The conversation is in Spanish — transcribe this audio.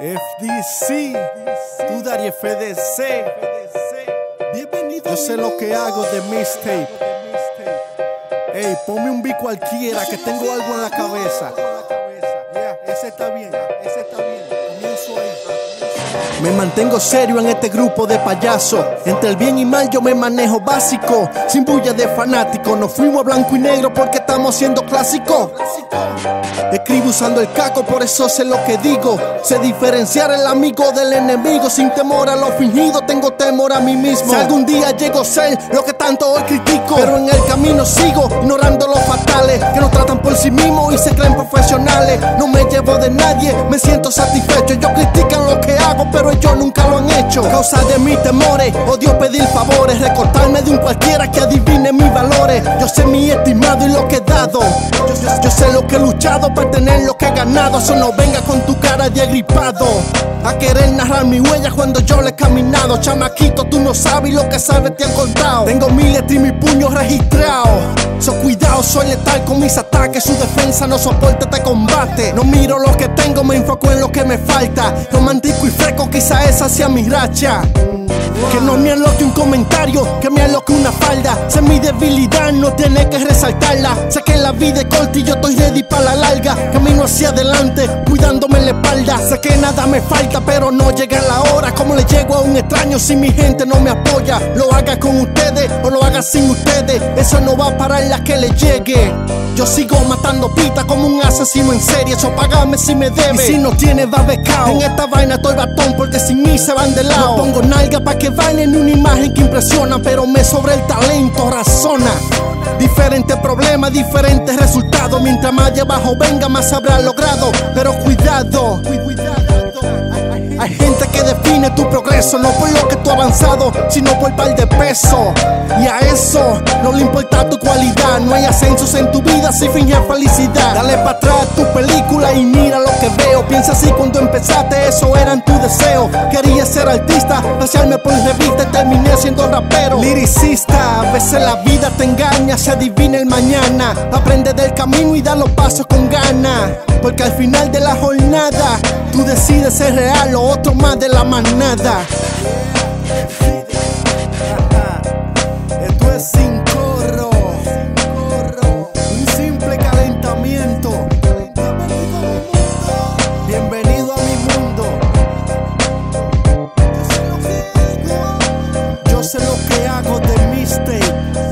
FDC, tú Dari FDC. Bienvenido. Yo sé lo que hago de mixtape. Ey, ponme un beat cualquiera que tengo algo en la cabeza. ese está bien, ese está bien. Me mantengo serio en este grupo de payasos. Entre el bien y mal yo me manejo básico. Sin bulla de fanático. Nos fuimos blanco y negro porque estamos siendo clásicos. Escribo usando el caco, por eso sé lo que digo. Sé diferenciar el amigo del enemigo. Sin temor a lo fingido, tengo temor a mí mismo. Si algún día llego a ser lo que tanto hoy critico, pero en el camino sigo, ignorando los fatales que no tratan por sí mismos y se creen profesionales. De nadie, me siento satisfecho. Ellos critican lo que hago, pero ellos nunca lo han hecho. Causa de mis temores, odio pedir favores, recortarme de un cualquiera que adivine mis valores. Yo sé mi estimado y lo que he dado. Yo, sé lo que he luchado para tener lo que he ganado. Eso no venga con tu cara de agripado. A querer narrar mi huella cuando yo le he caminado. Chamaquito, tú no sabes lo que sabes te han contado. Tengo mi letra y mi puño registrado. So cuidado, soy letal con mis ataques. Su defensa no soporta este combate. No miro lo que tengo, me enfoco en lo que me falta. Romántico y fresco, quizá esa sea mi racha. Que no me aloque un comentario, que me aloque una falda. Sé mi debilidad, no tiene que resaltarla. Sé que la vida es corta y yo estoy ready para la larga. Camino hacia adelante, cuidándome la espalda. Sé que nada me falta, pero no llega la hora. Como le llego a un extraño si mi gente no me apoya? Lo haga con ustedes o lo haga sin ustedes. Eso no va a parar la que le llegue. Yo sigo matando pita como un asesino en serie. Eso pagame si me debe. Y si no tiene, va becado. En esta vaina estoy batón porque sin mí se van de lado. No pongo nalga pa' que bailen una imagen que impresiona. Pero me sobre el talento, razona. Diferentes problemas, diferentes resultados. Mientras más de abajo venga, más habrá logrado. Pero cuidado. Hay gente que define tu progreso, no por lo que tú has avanzado, sino por par de peso. Y a eso no le importa tu cualidad, no hay ascensos en tu vida si finges felicidad. Dale para atrás tu película y mira lo que veo. Piensa así cuando empezaste, eso eran tu deseo. Quería ser artista, pasearme por revista y terminé siendo rapero. Liricista, a veces la vida te engaña, se adivina el mañana. Aprende del camino y da los pasos con ganas. Porque al final de la jornada, tú decides ser real o otro más de la manada. Hago de mistake.